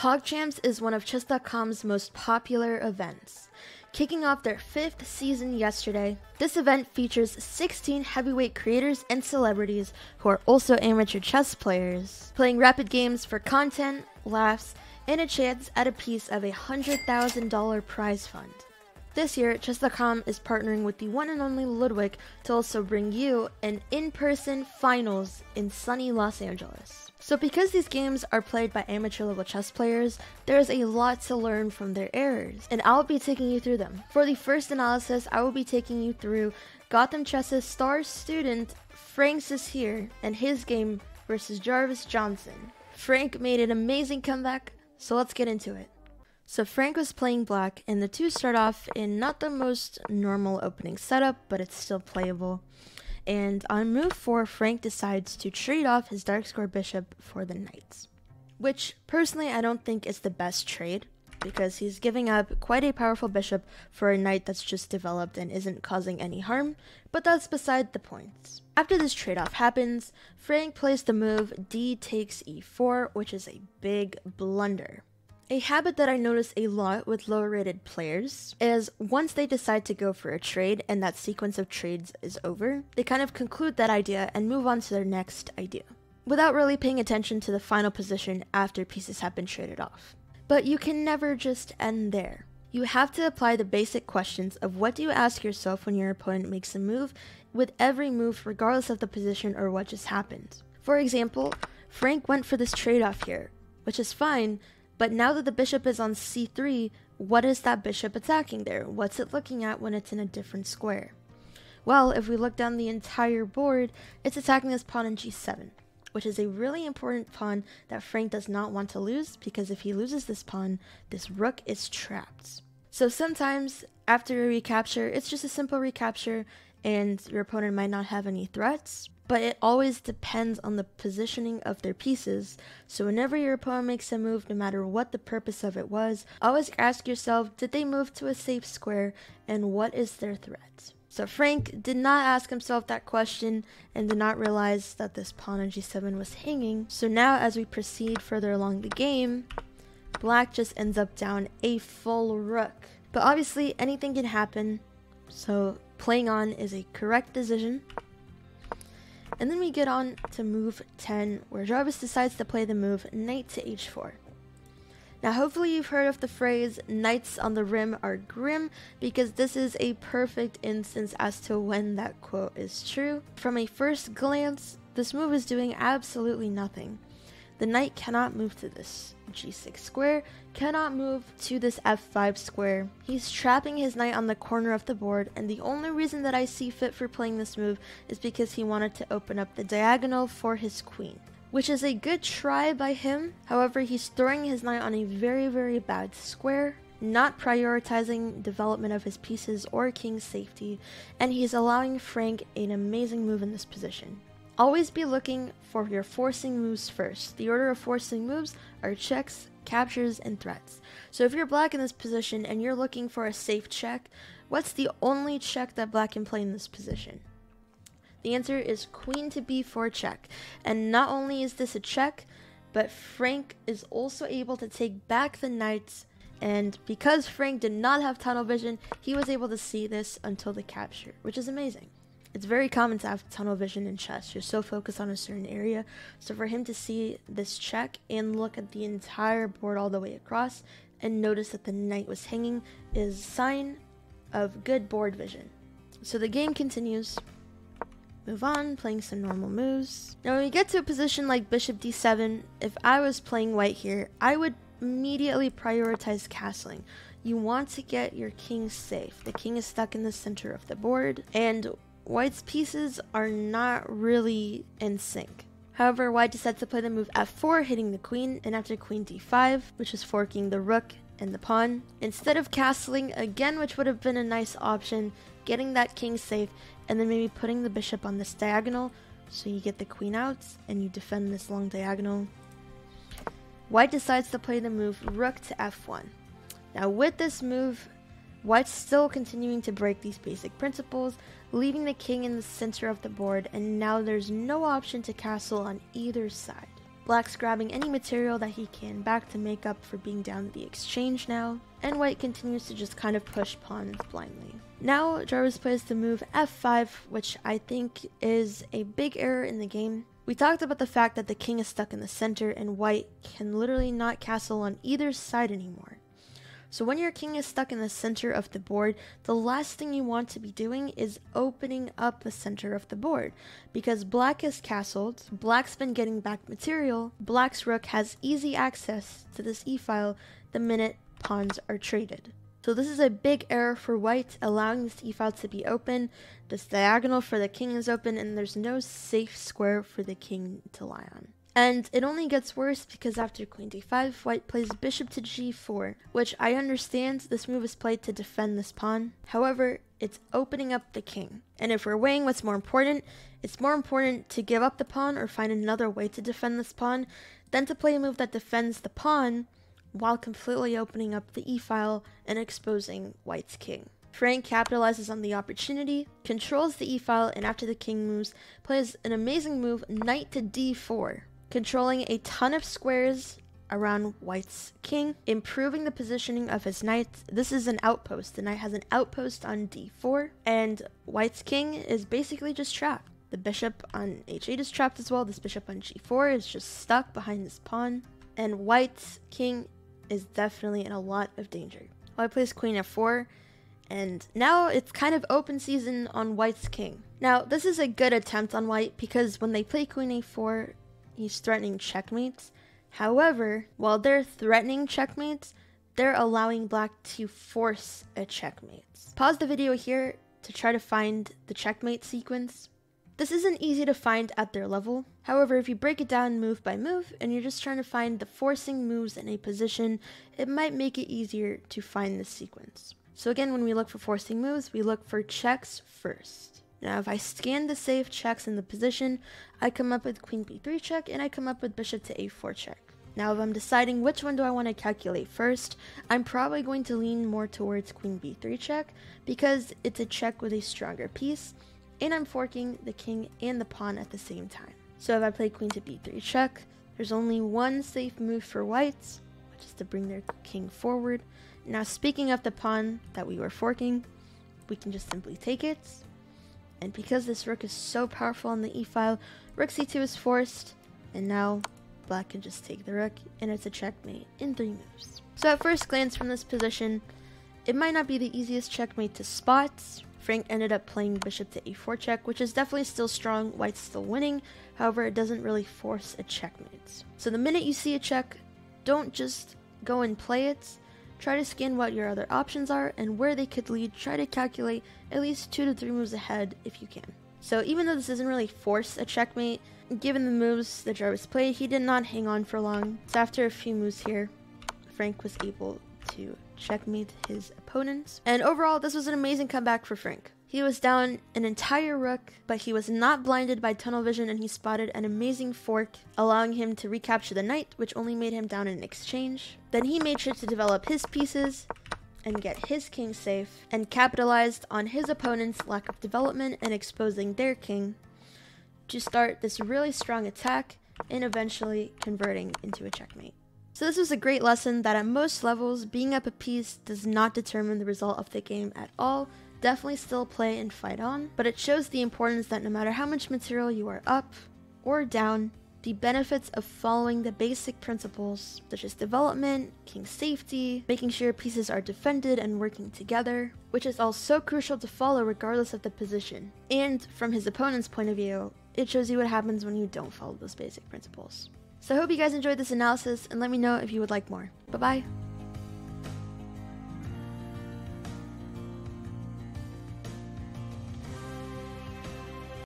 PogChamps is one of Chess.com's most popular events. Kicking off their fifth season yesterday, this event features 16 heavyweight creators and celebrities who are also amateur chess players, playing rapid games for content, laughs, and a chance at a piece of a $100,000 prize fund. This year, Chess.com is partnering with the one and only Ludwig to also bring you an in person finals in sunny Los Angeles. So, because these games are played by amateur level chess players, there is a lot to learn from their errors, and I'll be taking you through them. For the first analysis, I will be taking you through Gotham Chess's star student Frank here and his game versus Jarvis Johnson. Frank made an amazing comeback, so let's get into it. So Frank was playing black, and the two start off in not the most normal opening setup, but it's still playable. And on move 4, Frank decides to trade off his dark square bishop for the knights. Which, personally, I don't think is the best trade, because he's giving up quite a powerful bishop for a knight that's just developed and isn't causing any harm, but that's beside the point. After this trade off happens, Frank plays the move d takes e4, which is a big blunder. A habit that I notice a lot with lower rated players is once they decide to go for a trade and that sequence of trades is over, they kind of conclude that idea and move on to their next idea, without really paying attention to the final position after pieces have been traded off. But you can never just end there. You have to apply the basic questions of what do you ask yourself when your opponent makes a move with every move regardless of the position or what just happened. For example, Frank went for this trade off here, which is fine, but now that the bishop is on c3, what is that bishop attacking there? What's it looking at when it's in a different square? Well, if we look down the entire board, it's attacking this pawn in g7, which is a really important pawn that Frank does not want to lose because if he loses this pawn, this rook is trapped. So sometimes after a recapture, it's just a simple recapture and your opponent might not have any threats, but it always depends on the positioning of their pieces. So whenever your opponent makes a move, no matter what the purpose of it was, always ask yourself, did they move to a safe square and what is their threat? So Frank did not ask himself that question and did not realize that this pawn on g7 was hanging. So now as we proceed further along the game, black just ends up down a full rook. But obviously anything can happen, so playing on is a correct decision. And then we get on to move 10, where Jarvis decides to play the move knight to h4. Now, hopefully, you've heard of the phrase knights on the rim are grim because this is a perfect instance as to when that quote is true. From a first glance, this move is doing absolutely nothing. The knight cannot move to this g6 square, cannot move to this f5 square. He's trapping his knight on the corner of the board, and the only reason that I see fit for playing this move is because he wanted to open up the diagonal for his queen. Which is a good try by him, however, he's throwing his knight on a very, very bad square, not prioritizing development of his pieces or king's safety, and he's allowing Frank an amazing move in this position. Always be looking for your forcing moves first. The order of forcing moves are checks, captures, and threats. So if you're black in this position and you're looking for a safe check, what's the only check that black can play in this position? The answer is queen to b4 check. And not only is this a check, but Frank is also able to take back the knights and because Frank did not have tunnel vision, he was able to see this until the capture, which is amazing it's very common to have tunnel vision in chess. You're so focused on a certain area. So for him to see this check and look at the entire board all the way across and notice that the knight was hanging is sign of good board vision. So the game continues. Move on, playing some normal moves. Now when we get to a position like bishop d7, if I was playing white here, I would immediately prioritize castling. You want to get your king safe. The king is stuck in the center of the board, and White's pieces are not really in sync. However, White decides to play the move f4, hitting the queen, and after queen d5, which is forking the rook and the pawn, instead of castling again, which would have been a nice option, getting that king safe, and then maybe putting the bishop on this diagonal, so you get the queen out, and you defend this long diagonal. White decides to play the move rook to f1. Now with this move, White's still continuing to break these basic principles, leaving the king in the center of the board, and now there's no option to castle on either side. Black's grabbing any material that he can back to make up for being down the exchange now, and white continues to just kind of push pawns blindly. Now Jarvis plays the move f5, which I think is a big error in the game. We talked about the fact that the king is stuck in the center and white can literally not castle on either side anymore. So when your king is stuck in the center of the board, the last thing you want to be doing is opening up the center of the board. Because black is castled, black's been getting back material, black's rook has easy access to this e-file the minute pawns are traded. So this is a big error for white, allowing this e-file to be open. This diagonal for the king is open, and there's no safe square for the king to lie on. And it only gets worse because after queen d5, white plays bishop to g4, which I understand this move is played to defend this pawn. However, it's opening up the king. And if we're weighing what's more important, it's more important to give up the pawn or find another way to defend this pawn than to play a move that defends the pawn while completely opening up the e-file and exposing white's king. Frank capitalizes on the opportunity, controls the e-file, and after the king moves, plays an amazing move, knight to d4, controlling a ton of squares around White's king, improving the positioning of his knights. This is an outpost. The knight has an outpost on d4, and White's king is basically just trapped. The bishop on h8 is trapped as well. This bishop on g4 is just stuck behind this pawn, and White's king is definitely in a lot of danger. White plays queen f4, and now it's kind of open season on White's king. Now, this is a good attempt on White because when they play queen a4, he's threatening checkmates. However, while they're threatening checkmates, they're allowing black to force a checkmate. Pause the video here to try to find the checkmate sequence. This isn't easy to find at their level. However, if you break it down move by move and you're just trying to find the forcing moves in a position, it might make it easier to find this sequence. So again, when we look for forcing moves, we look for checks first. Now if I scan the safe checks in the position, I come up with queen b3 check and I come up with bishop to a4 check. Now if I'm deciding which one do I want to calculate first, I'm probably going to lean more towards queen b3 check because it's a check with a stronger piece and I'm forking the king and the pawn at the same time. So if I play queen to b3 check, there's only one safe move for whites, which is to bring their king forward. Now speaking of the pawn that we were forking, we can just simply take it and because this rook is so powerful on the e-file, rook c2 is forced, and now black can just take the rook, and it's a checkmate in three moves. So at first glance from this position, it might not be the easiest checkmate to spot. Frank ended up playing bishop to a4 check, which is definitely still strong, white's still winning, however it doesn't really force a checkmate. So the minute you see a check, don't just go and play it, Try to scan what your other options are and where they could lead. Try to calculate at least two to three moves ahead if you can. So even though this doesn't really force a checkmate, given the moves that Jarvis played, he did not hang on for long. So after a few moves here, Frank was able to checkmate his opponents. And overall, this was an amazing comeback for Frank. He was down an entire rook, but he was not blinded by tunnel vision and he spotted an amazing fork, allowing him to recapture the knight, which only made him down in exchange. Then he made sure to develop his pieces and get his king safe, and capitalized on his opponent's lack of development and exposing their king to start this really strong attack and eventually converting into a checkmate. So this was a great lesson that at most levels, being up a piece does not determine the result of the game at all, definitely still play and fight on, but it shows the importance that no matter how much material you are up or down, the benefits of following the basic principles such as development, king safety, making sure pieces are defended and working together, which is all so crucial to follow regardless of the position. And from his opponent's point of view, it shows you what happens when you don't follow those basic principles. So I hope you guys enjoyed this analysis and let me know if you would like more. Bye bye.